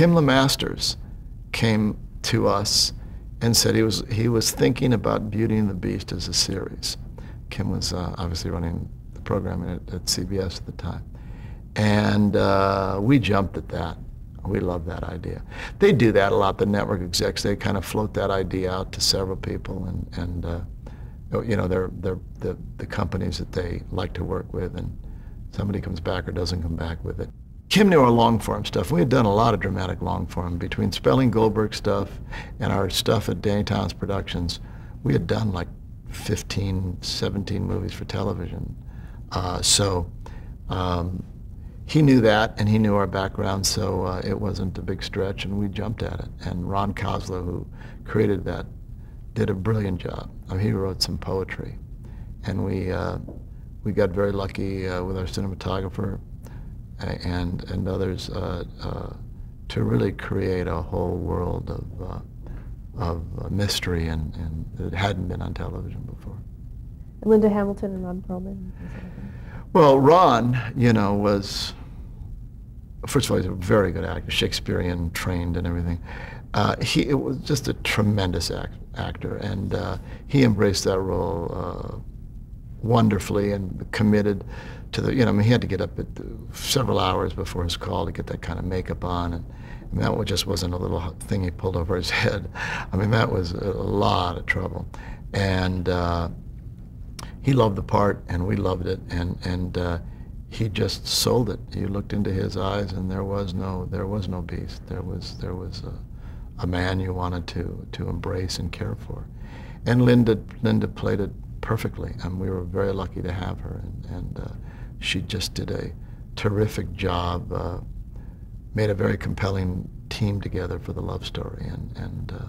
Kim LeMasters came to us and said he was he was thinking about Beauty and the Beast as a series. Kim was uh, obviously running the program at, at, CBS at the time, and uh, we jumped at that. We love that idea. They do that a lot. The network execs they kind of float that idea out to several people, and and uh, you know they're they're the the companies that they like to work with, and somebody comes back or doesn't come back with it. Kim knew our long form stuff. We had done a lot of dramatic long form between Spelling Goldberg stuff and our stuff at Danny Thomas Productions. We had done like 15, 17 movies for television. Uh, so um, he knew that and he knew our background, so uh, it wasn't a big stretch and we jumped at it. And Ron Koslow, who created that, did a brilliant job. I mean, he wrote some poetry. And we, uh, we got very lucky uh, with our cinematographer and, and others uh, uh, to really create a whole world of, uh, of mystery and, and that hadn't been on television before. Linda Hamilton and Ron Perlman? Well, Ron, you know, was, first of all, he's a very good actor, Shakespearean trained and everything. Uh, he it was just a tremendous act, actor, and uh, he embraced that role uh, wonderfully and committed to the, you know, I mean, he had to get up at several hours before his call to get that kind of makeup on. And, that just wasn't a little thing he pulled over his head. I mean, that was a, lot of trouble. And uh, he loved the part, and we loved it. And, and uh, he just sold it. You looked into his eyes, and there was no, there was no beast. There was, there was a, a man you wanted to, to embrace and care for. And Linda, Linda played it perfectly, and we were very lucky to have her. And, and uh, she just did a terrific job, uh, made a very compelling team together for the love story, and, and uh,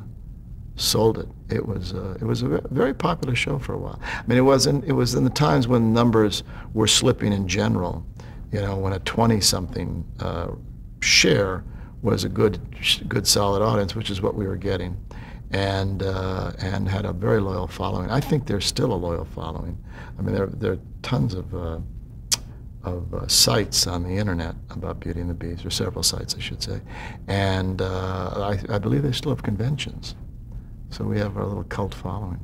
sold it. It was uh, it was a very popular show for a while. I mean, it wasn't. It was in the times when numbers were slipping in general. You know, when a 20-something uh, share was a good good solid audience, which is what we were getting, and uh, and had a very loyal following. I think there's still a loyal following. I mean, there there are tons of uh, of uh, sites on the internet about Beauty and the Beast, or several sites, I should say. And uh, I, I believe they still have conventions. So we have our little cult following.